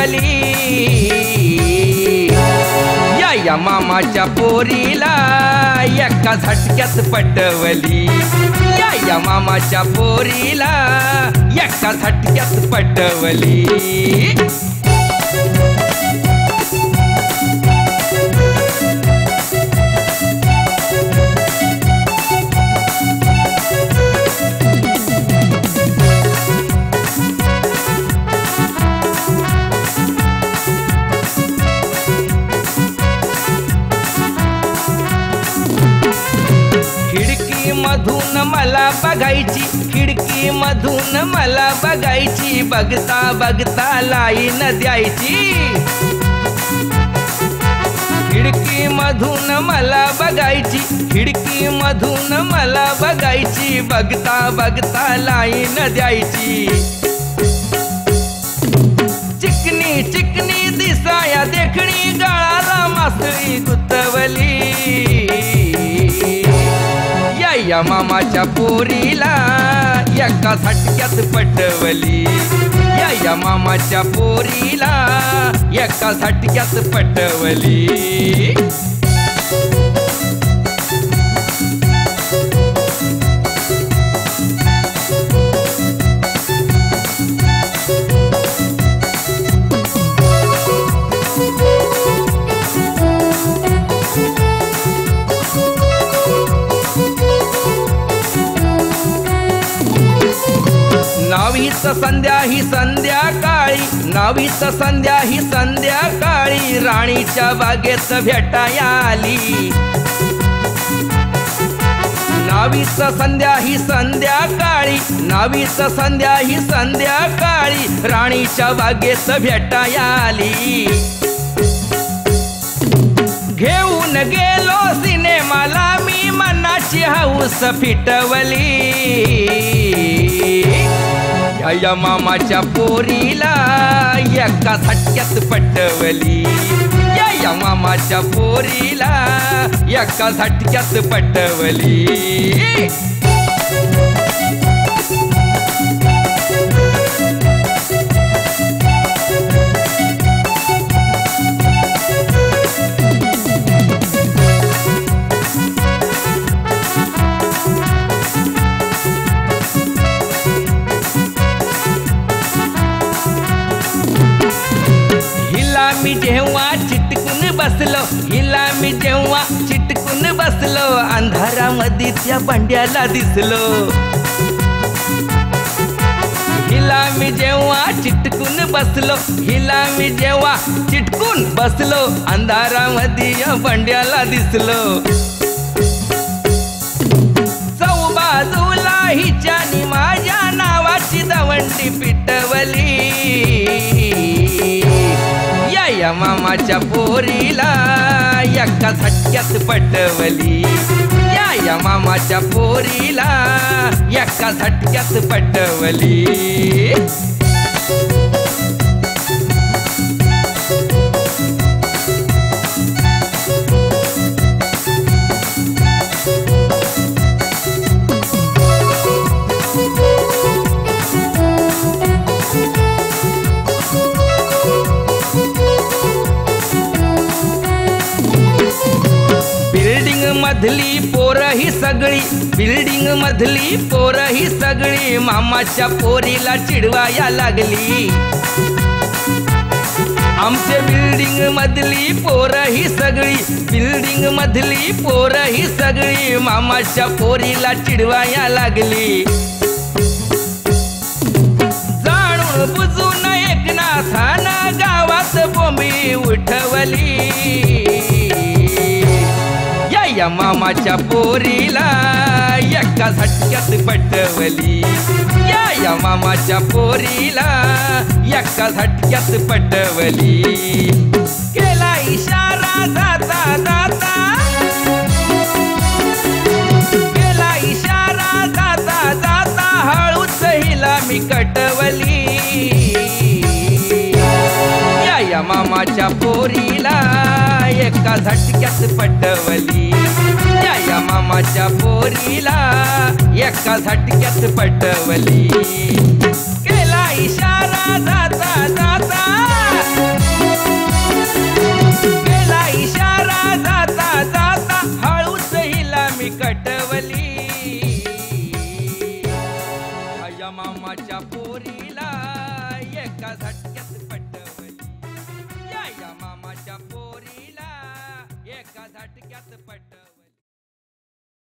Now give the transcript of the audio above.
कटवली या या मामाच्या पोरीला एका झटक्यात पटवली. या या मामाच्या पोरीला एका झटक्यात पटवली. मधून मला बघायची खिडकी मधून मला बघायची बघता बघता लाईन द्यायची. खिडकी मधून मला बघायची खिडकी मधून मला बघायची बघता बघता लाईन द्यायची. चिकनी चिकनी दिसाया देखणी गळाला मासळी गुतवली. या मामाच्या पोरीला एका झटक्यात पटवली. या या मामाच्या पोरीला एका झटक्यात पटवली. नावीच संध्या ही संध्याकाळी नावीच संध्या ही संध्याकाळी राणीच्या बागेत भेटाया आली नावीच संध्या ही संध्याकाळी नावीच संध्या ही संध्याकाळी राणीच्या बागेत भेटाया आली घेऊन गेलो सिनेमाला मी मनाची हौस फिटवली. या मामाच्या पोरीला एका झटक्यात पटवली. या या मामाच्या पोरीला एका झटक्यात पटवली. मी जेव्हा चिटकून बसलो हिला मी जेव्हा चिटकून बसलो अंधारामध्ये त्या भांड्याला दिसलो. हिला मी जेव्हा चिटकून बसलो हिला मी जेव्हा चिटकून बसलो अंधारामध्ये या बंड्याला दिसलो. चौबाजूला हिच्यानी माझ्या नावाची दवंडी पिटवली या मामाच्या पोरीला एका झटक्यात पटवली. या या मामाच्या पोरीला एका झटक्यात पटवली. मधली पोरं ही सगळी बिल्डिंग मधली पोरं ही सगळी मामाच्या पोरीला चिडवाया लागली. आमच्या बिल्डिंग मधली पोरं ही सगळी बिल्डिंग मधली पोरं ही सगळी मामाच्या पोरीला चिडवाया लागली. जाणून बुजून एकनाथानं गावात बोंबी उठवली. या मामाच्या पोरीला. एका झटक्यात पटवली. या या मामाच्या पोरीला. एका झटक्यात पटवली. केला इशारा जाता जाता केला इशारा जाता जाता हळूच हिला मी कटवली. माझ्या मामाच्या पोरीला एका झटक्यात पटवली. या मामाच्या पोरीला एका झटक्यात पटवली. केला इशारा जाता जाता केला इशारा जाता जाता हळूच हिला मी कटवली. मामाच्या पोरीला एका झट झटक्यात पट